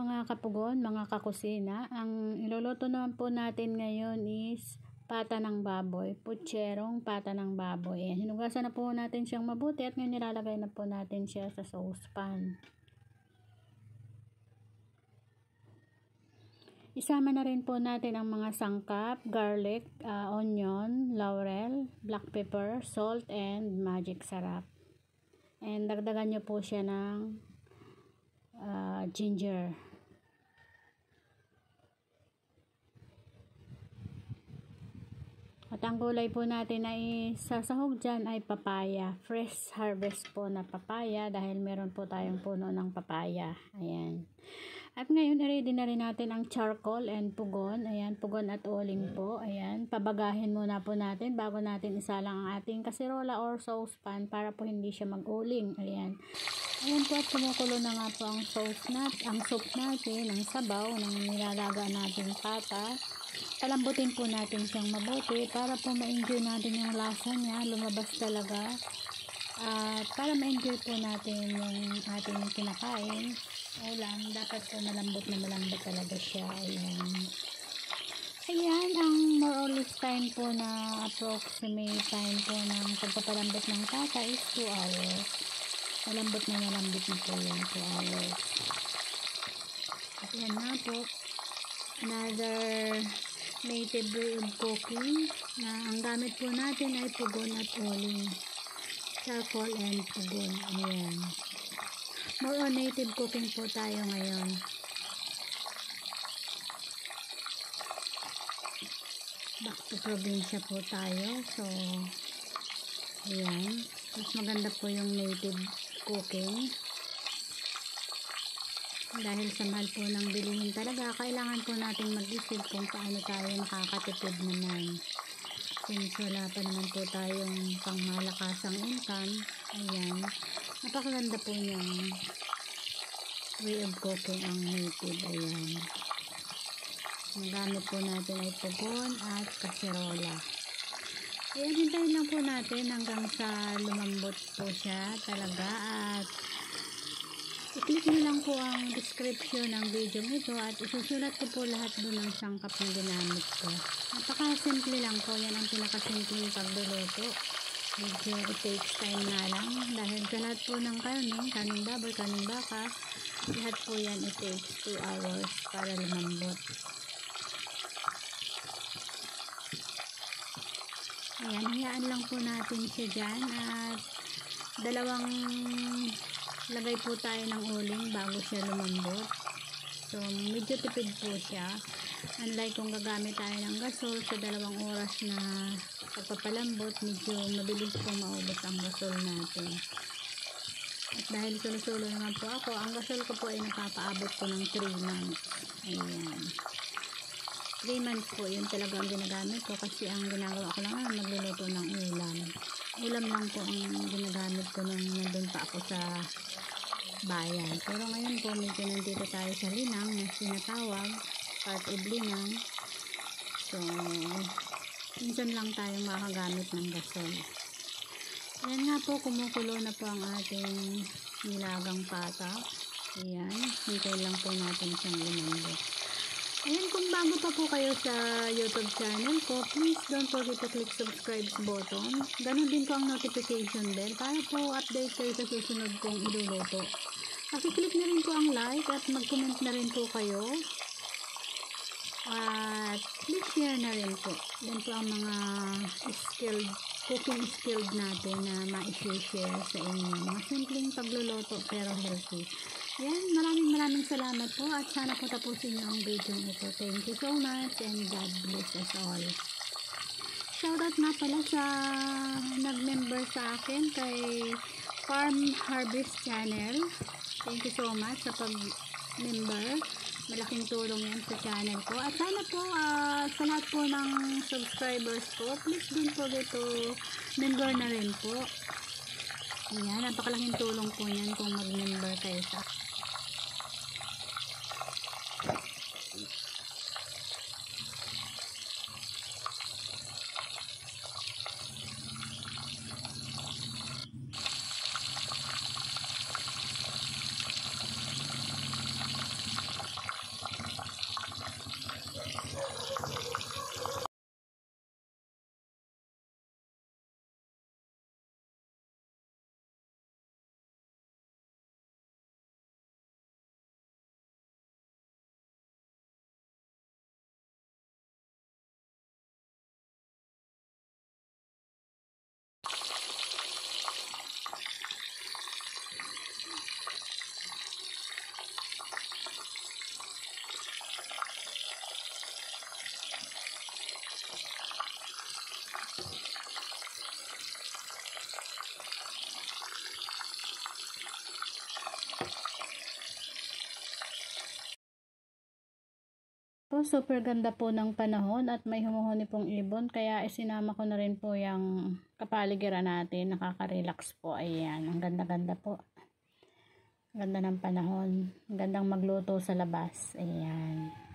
mga kapugon, mga kakusina. Ang iluluto naman po natin ngayon is pata ng baboy. Putserong pata ng baboy. Ayan, hinugasan na po natin siyang mabuti at ngayon nilalagay na po natin siya sa saucepan. Isama na rin po natin ang mga sangkap, garlic, uh, onion, laurel, black pepper, salt, and magic sarap. And dagdagan nyo po siya ng uh, ginger. At ang gulay po natin ay sasahog dyan ay papaya. Fresh harvest po na papaya dahil meron po tayong puno ng papaya. Ayan. At ngayon, ready na rin natin ang charcoal and pugon. Ayan, pugon at uling po. Ayan, pabagahin muna po natin bago natin isalang ang ating kaserola or saucepan para po hindi siya mag-uling. Ayan. Ayan po at kumukulo na nga po ang sauce natin, ang soup natin, ang sabaw ng nilalaga natin pata. Palambutin po natin siyang mabuti para po ma-enjoy natin yung lasa niya, lumabas talaga. At para ma-enjoy po natin yung ating kinakain, ulam, dapat po malambot na malambot talaga siya. Ayan. Ayan, ang more or less time po na approximate time po ng pagpapalambot ng tata is 2 hours malambot na malambot na po yan 2 hours at yan na po another native way of cooking na ang gamit po natin ay pugon at uling charcoal and pugon. Ayan. More on native cooking po tayo ngayon. Back to probinsya po tayo. So ayan. Mas maganda po yung native cooking dahil sa mahal po ng bilihin talaga kailangan po natin mag-isip kung paano tayo makakatipid naman. Since wala pa naman po tayong pangmalakasang income ayan napakaganda po yung way of cooking ang native ayan. Magamit po natin ay pugon at kaserola. Ayan, hintayin lang po natin hanggang sa lumambot po siya talaga at i-click nyo lang po ang description ng video nito at isusulat ko po lahat doon ng sangkap na ginamit ko. Napaka-simple lang po. Yan ang pinaka-simple pagluluto. Medyo it takes time na lang dahil sa lahat po ng kanin, kanin baboy, kanin baka, lahat po yan it takes 2 hours para lumambot. Ayan, hayaan lang po natin siya dyan at dalawang lagay po tayo ng uling bago siya lumambot. So, medyo tipid po siya. Unlike kung gagamit tayo ng gasol sa dalawang oras na pagpapalambot, medyo mabilis po maubos ang gasol natin. At dahil sulo-sulo naman po ako, ang gasol ko po ay nakapaabot ko ng 3 months. Ayan. 3 months po yun talaga ang ginagamit ko kasi ang ginagawa ko lang ay magluluto ng ulam ulam lang po ang ginagamit ko nung nandun pa ako sa bayan. Pero ngayon po medyo nandito tayo sa linang na sinatawag part of linang so minsan lang tayong makagamit ng gasol. Yan nga po kumukulo na po ang ating nilagang pata. Ayan hintay lang po natin siyang lumambot Ayan, kung bago pa po kayo sa YouTube channel ko, please don't forget to click subscribe button. Ganon din po ang notification bell para po update kayo sa susunod kong iluluto. Pakiclick na rin po ang like at mag-comment na rin po kayo. At please share na rin po. Yan po ang mga skilled, cooking skilled natin na ma-share sa inyo. Mga simpleng pagluluto pero healthy. Yan, maraming maraming salamat po at sana po tapusin niyo ang video nito. Thank you so much and God bless us all. Shoutout nga pala sa nag-member sa akin kay Farm Harvest Channel. Thank you so much sa pag-member. Malaking tulong yan sa channel ko. At sana po uh, sa lahat po ng subscribers ko, please don't forget to member na rin po. Ayan, napakalaking tulong po yan kung mag-member kayo sa po, super ganda po ng panahon at may humuhuni pong ibon. Kaya isinama ko na rin po yung kapaligiran natin. Nakaka-relax po. Ayan, ang ganda-ganda po. Ganda ng panahon. Gandang magluto sa labas. Ayan.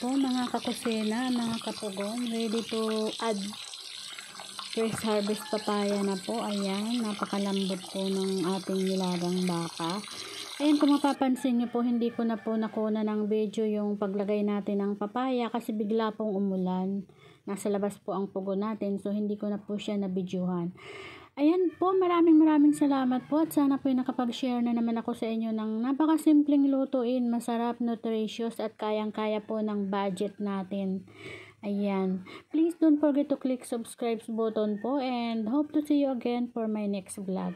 Po mga kakusina, mga kapugon, ready to add first harvest papaya na po. Ayan, napakalambot po ng ating nilagang baka. Ayan, kung mapapansin nyo po, hindi ko na po nakuna ng video yung paglagay natin ng papaya kasi bigla pong umulan. Nasa labas po ang pugo natin, so hindi ko na po siya nabidyuhan. Ayan po, maraming maraming salamat po at sana po yung nakapag-share na naman ako sa inyo ng napakasimpleng lutuin, masarap, nutritious at kayang-kaya po ng budget natin. Ayan. Please don't forget to click subscribe button po and hope to see you again for my next vlog.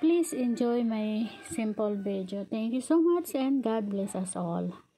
Please enjoy my simple video. Thank you so much and God bless us all.